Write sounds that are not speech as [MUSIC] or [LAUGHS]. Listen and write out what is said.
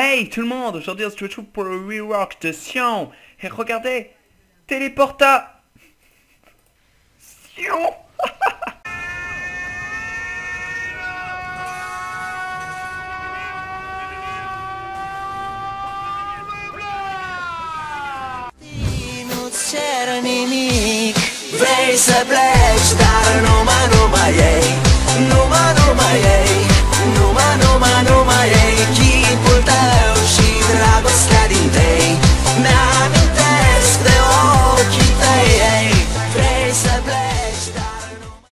Hey tout le monde, aujourd'hui on se retrouve pour le rework de Sion. Et regardez, téléporta... Sion [LAUGHS]